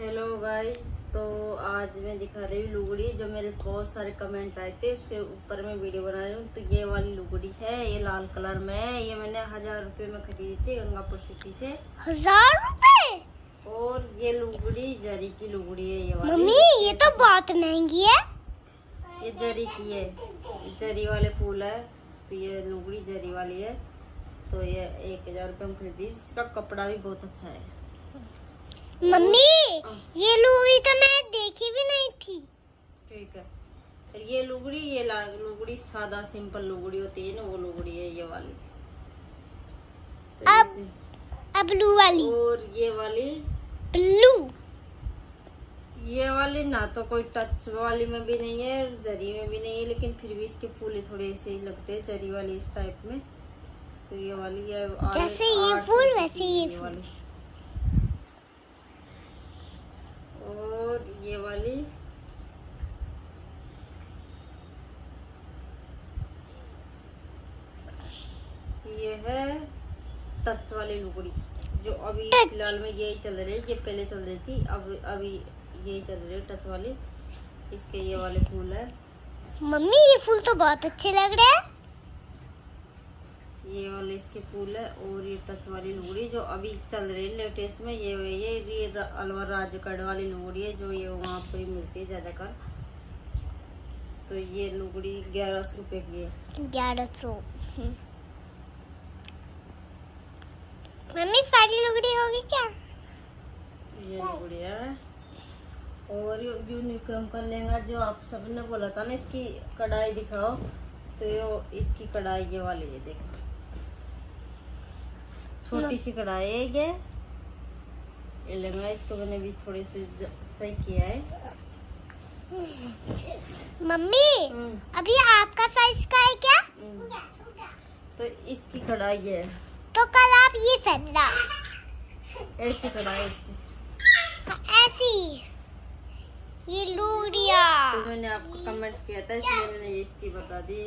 Hello guys तो आज मैं दिखा रही हूँ लुगड़ी जो मेरे बहुत सारे कमेंट आए थे उसके ऊपर मैं वीडियो बना रही हूँ। तो ये वाली लुगड़ी है ये लाल कलर में है। ये मैंने हज़ार रुपए में खरीदी थी गंगापुर सिटी से। हज़ार रुपए? और ये लुगड़ी जरी की लुगड़ी है ये वाली। मम्मी ये तो बहुत महँगी है। ये जरी की है। जरी वाले फूल है तो ये लुगड़ी जरी वाली है। तो ये एक हज़ार रुपये में खरीदी। इसका कपड़ा भी बहुत अच्छा है। मम्मी ये लुगड़ी तो मैं देखी भी नहीं थी। ठीक है। और ये लुगड़ी ये लुगड़ी सादा सिंपल लुगड़ी होती है ना वो लुगड़ी है ये वाली। तो अब- अब ब्लू वाली। और ये वाली? ब्लू। ये वाली ना तो कोई टच वाली में भी नहीं है जरी में भी नहीं है लेकिन फिर भी इसके फूल थोड़े ऐसे ही लगते हैं जरी वाली इस टाइप में। तो ये वाली ये जैसे ये फूल, वैसे ये फूल। वाली और ये वाली ये है टच वाली लुगड़ी जो अभी फ़िलहाल में यही चल रही है ये पहले चल रही थी अब अभी यही चल रही है टच वाली। इसके ये वाले फूल है। मम्मी ये फूल तो बहुत अच्छे लग रहे हैं। ये वाले इसके फूल है और ये टच वाली लुगड़ी जो अभी चल रही है लेटेस्ट में ये ये ये अलवर राजगढ़ वाली लुगड़ी है जो ये वहाँ पर ही मिलती है ज़्यादातर। तो ये लुगड़ी ग्यारह सौ रुपए की है। ग्यारह सौ। मम्मी सारी लुगड़ी होगी क्या? ये लुगड़ी है। और ये यूनिफॉर्म का लहंगा जो आप सबने बोला था ना इसकी कढ़ाई दिखाओ। तो ये इसकी कढ़ाई ये वाली है देखो। छोटी सी कढ़ाई है ये। ये लहंगा इसको मैंने भी थोड़ी सी सही किया है। मम्मी अभी आपका साइज़ का है क्या? हम्म। तो इसकी कढ़ाई है। तो कल आप ये पहनना ऐसी इसकी ऐसी। ये लूडिया। तो मैंने आपको कमेंट किया था इसलिए मैंने इसकी बता दी।